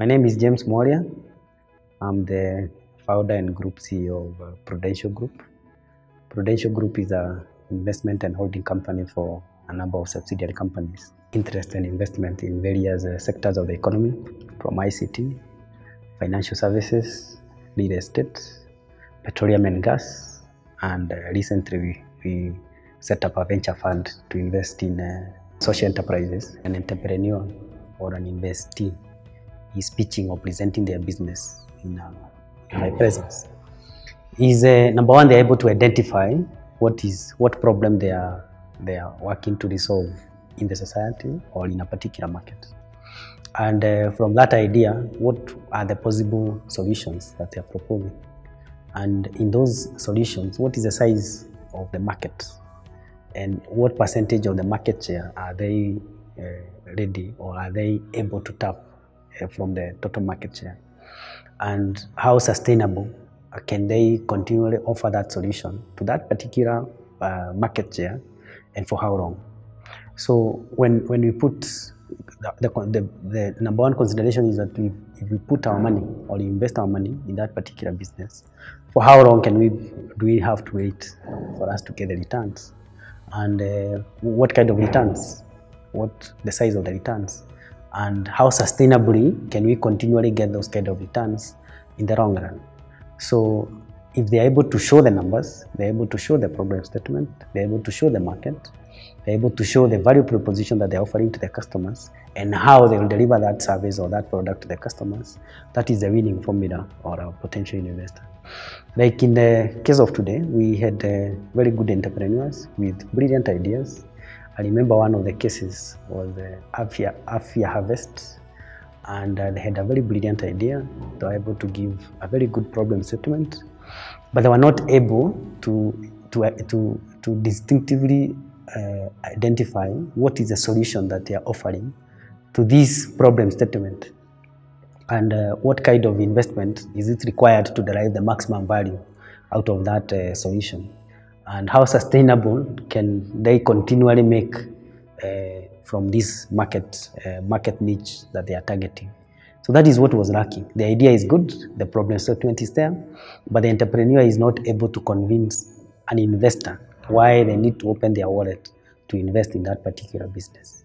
My name is James Mworia. I'm the founder and group CEO of uh, Prudential Group. Prudential Group is an investment and holding company for a number of subsidiary companies. Interest and investment in various uh, sectors of the economy, from ICT, financial services, real estate, petroleum and gas, and uh, recently we, set up a venture fund to invest in social enterprises. An entrepreneur or an investee is pitching or presenting their business in, uh, in my presence. Is uh, number one, they're able to identify what is what problem they are they are working to resolve in the society or in a particular market. And uh, from that idea, what are the possible solutions that they are proposing? And in those solutions, what is the size of the market? And what percentage of the market share are they uh, ready or are they able to tap from the total market share? And how sustainable can they continually offer that solution to that particular uh, market share and for how long? So when, when we put the, the, the, the number one consideration is that we, if we put our money or invest our money in that particular business, for how long can we do we have to wait for us to get the returns? And uh, what kind of returns? What the size of the returns? And how sustainably can we continually get those kind of returns in the long run? So if they're able to show the numbers, they're able to show the problem statement, they're able to show the market, they're able to show the value proposition that they're offering to their customers and how they will deliver that service or that product to their customers, that is the winning formula or a potential investor. Like in the case of today, we had uh, very good entrepreneurs with brilliant ideas. I remember one of the cases was the Afia, Afia Harvest and uh, they had a very brilliant idea. They were able to give a very good problem statement, but they were not able to to uh, to, to distinctively uh, identify what is the solution that they are offering to this problem statement, and uh, what kind of investment is it required to derive the maximum value out of that uh, solution, and how sustainable can they continually make uh, from this market uh, market niche that they are targeting. So that is what was lacking. The idea is good, the problem statement is there, but the entrepreneur is not able to convince an investor why they need to open their wallet to invest in that particular business.